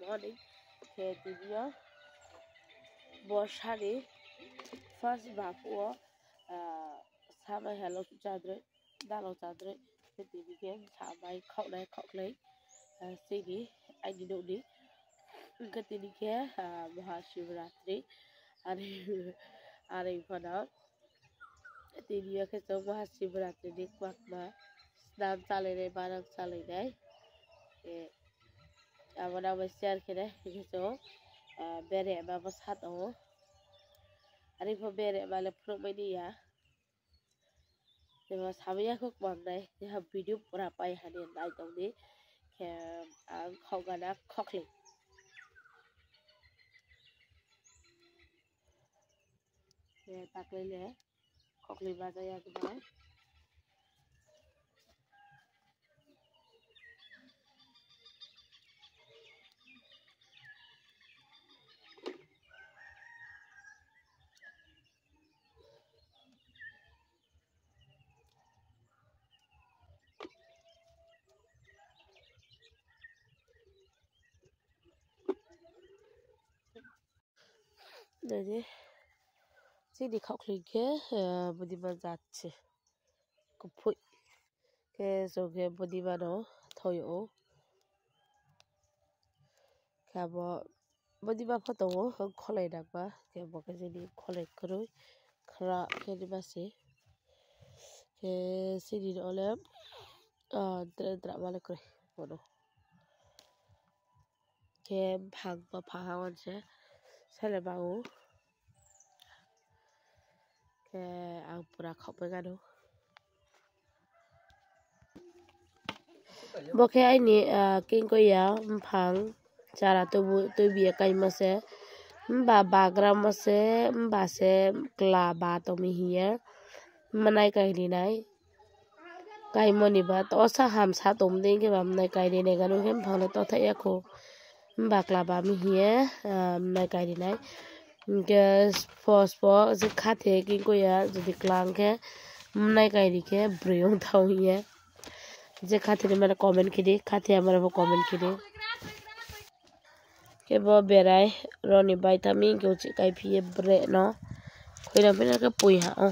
morning ke tinia বর্ষারে first বাপুও সাবাই hello চাদ্রে দালো চাদ্রে ke tinia sabai khoknai khoklai sini ai di ni ke tinia mahashivratri ari ari pada tinia ke so mahashivratri ni kwakma স্নান আমরা আবার chair খেলে কিছু বেড়ে বা সাত আর বেড়ে বালে ফ্রমাই দিয়ে সাবিয়া খুব মানাই যেহা ভিডিও পড়া পাই হানি নাই দি খানা খকলি তাকলে খকলি বাজাই আগে দেখে চিনি খাওয়াকে বদিমান যাচ্ছে কুফুই কে যোগে বদিমানো থয়ো কাবো বদিমা ফটো খলাই নাকবা কে বকে যিনি খলাই করই খরা খেলি মাসে কে চিনি অলে দ্রা দ্রা মালে করে মনো কে ভাগ বা ভাঙা মানছে Salabaw. Ke आं पूरा खपे गानो बखे आइनि किं कोया फां चारा तो तो बिया काई मसे बा बागरा मसे बासे क्ला बा तो मी हिया मनाई काई नी नाई काई मनी बा तो सा हम सा तुम देंगे बा मनाई काई नी ने गानो हम फां तो था या को बाकला बा मी हिया मनाई काई नी नाई फॉस्फो जो खाते ginkoya jodi kalang ke mnai kai dikhe breo thau ye je khate re mara comment kide khate amara bo comment kide ke bo berai roni bai thami ke uchi kai phi bre no koira pina ke pui ha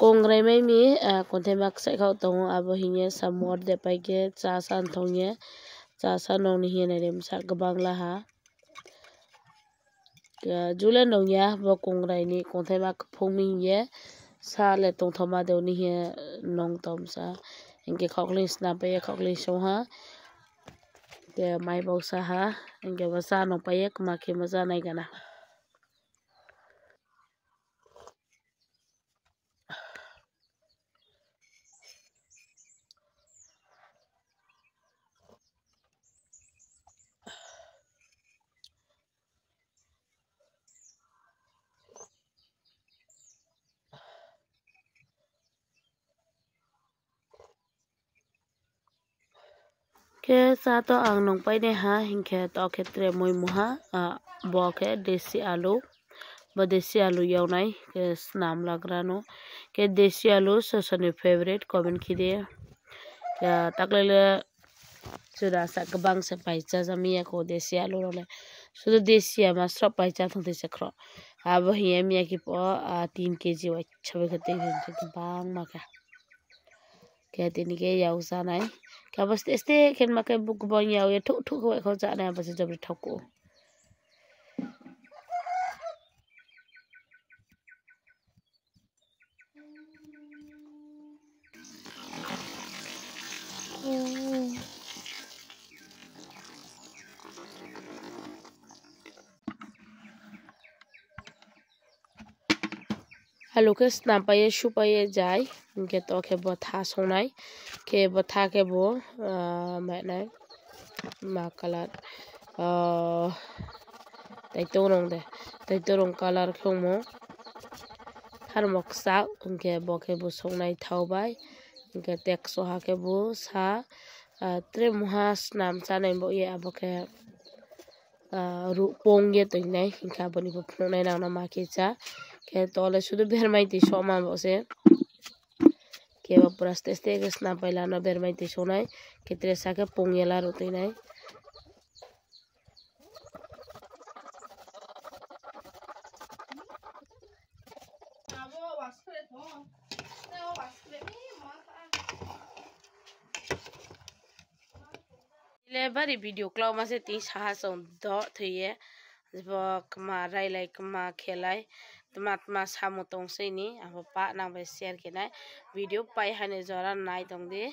kongre mai mi konte bak sai khau tong abo hinye samor de pai ge cha san thong ye cha san nong ni hene rem sa gabang la ha jule nong ya bo kongrai ni konte bak phung mi ye sa le tong thoma de ni he, nong tom sa. Inge khokling snap pe khokling so ha. Ke mai bo sa ha. Inge ba sa nong pa ye ma ke ma sa nai kana के साथ आं नौपाइने हा हिंखे तो खेत्रे मई मुहा बखे देसी आलू बदेसी आलू यौनाई के नाम लग्रा नो के देसी आलू सोशन फेवरेट कमेंट खिदे तकले सुधा सा गबांग से पाइचा जमिया को देसी आलू रोले सुधु देसी आ मास्टर पाइचा थ देसी खरो आ बहिया मिया की प 3 केजी व छबे खते बांग मका क्या के या उसन क्या बस्तेसमा ठुठ अब चाहिँ जब ठकु লোকে স্নাপাইয়ে সুপাইয়ে যায় গে তো খেব থা সৌনাই খেব থা খেব মানে মা কালার তাইতো রং দে তাইতো রং কালার খেমো হার মকসা গে বকেবু সৌনাই থাওবাই গে টেকসো হাকেবু সা ত্রে মুহা স্নাম সানাই বয়ে আবকে রূপ পঙ্গে তৈনাই হিংখা বনিব ফুনাই নাও না মাকে চা boni bo phunai nang na ma ke cha ke tole শুধু বেরমাইতে সমান বসে কে বা পুরা আস্তে আস্তে গেছ না পাইলা না বেরমাইতে শোনায় ক্ষেত্রে সাকে পঙ্গেলা রতে নাই bari video klau ma se ti sa song do thye jbo kma rai matma samo tongsini abo pa nang bai share kinai video pai hane jora nai tongdi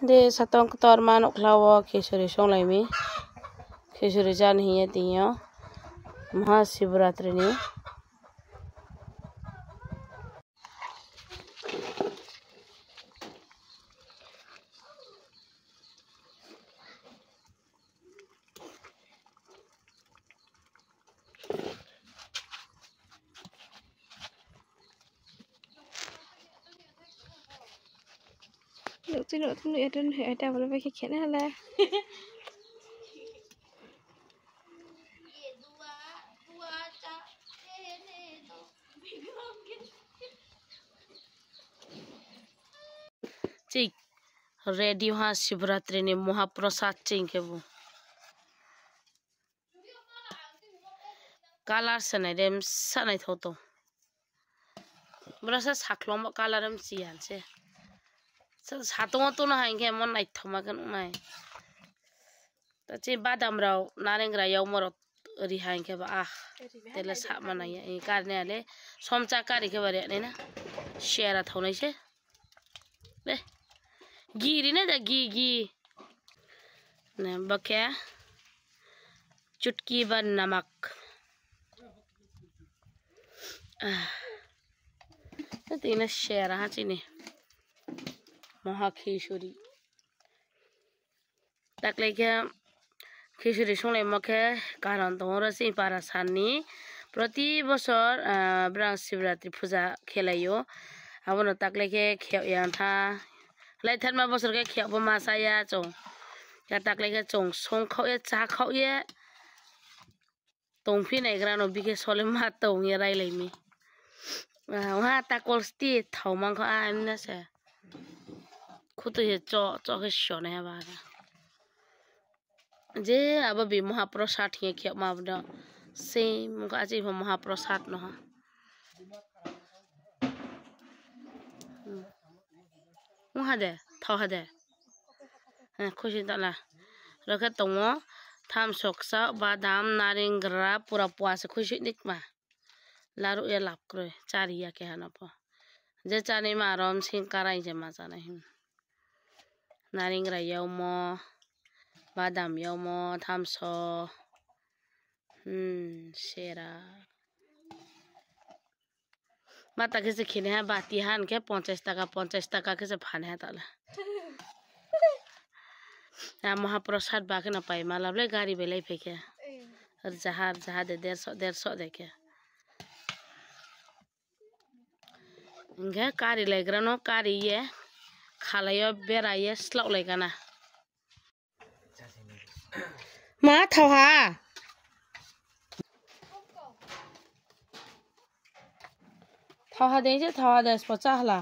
दे सतों को तौर मान उखलावा खेसरी सों लाइमी खेसरी जान ही है महाशिवरात्रि ने। lucu lu tuh ya dan ya ada apa lagi kena lah cik radio હા શિવરાત્રિની મહાપ્રસાદ ચીન કેવું কালার সানাই রেম সানাই থাকতো ব্রাসা সাকলম কালার এম সিয়ানছে सातौआवथ' नहाय ओंखाय मन नायथामागोन उनाय चाहिँ बादामराव नारेंग्रायाव मरत ओरैहाय ओंखायबा आह त्यसलाई साबमा नायो ए समचा गारिखौ बारे होइन सेरा थावनायसो ले, गिरि ने, दा गि गि चुटकी बा नमक। মহাখিসুরি তাকলেখা খিচুড়ি সঙ্গে মুখে কারণ তোমরা সেই পাড়া সাননি প্রতি বছর শিবরাত্রি পূজা খেলাইও। আবার তাকলেখে খেয়াঠা লাইথারমা বছরকে খেয়াবো মাসাইয়া চৌ। তাকলেখে চৌ সং খাওয়ে, চা খাওয়ে। তংফিনাইগ্রা নবিকে সলে মা তৌঙে রাইলাইমি হ্যাঁ তাকলস্তি থাউমাংখ আমিনাছে शोने है बागा जे अब भी महाप्रसाद ये क्या मावदा से मुका अजी महाप्रसाद न। वहाँ दे था दे। खुशी तला रखे तो थाम सकसा बादाम नारेंगरा पूरा पुआस खुशी निकमा लारु ये लाभ करे, चारिया के हना जे चाने मारम सिंह कराई जे मा नारिंगरा यौमो बादाम यौमो थामसो माता के से हैं बाती हान के पचास के महाप्रसाद बाकी ना पाई माला बोले गाड़ी बेले फेके और जहाँ जहाँ दे सौ सौ देखे कारी लग नो कारी ये खालायो बेरायो स्लावलायगाना मा थावहा थावहा दे थावहा दे स्पट हला